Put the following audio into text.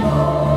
Oh.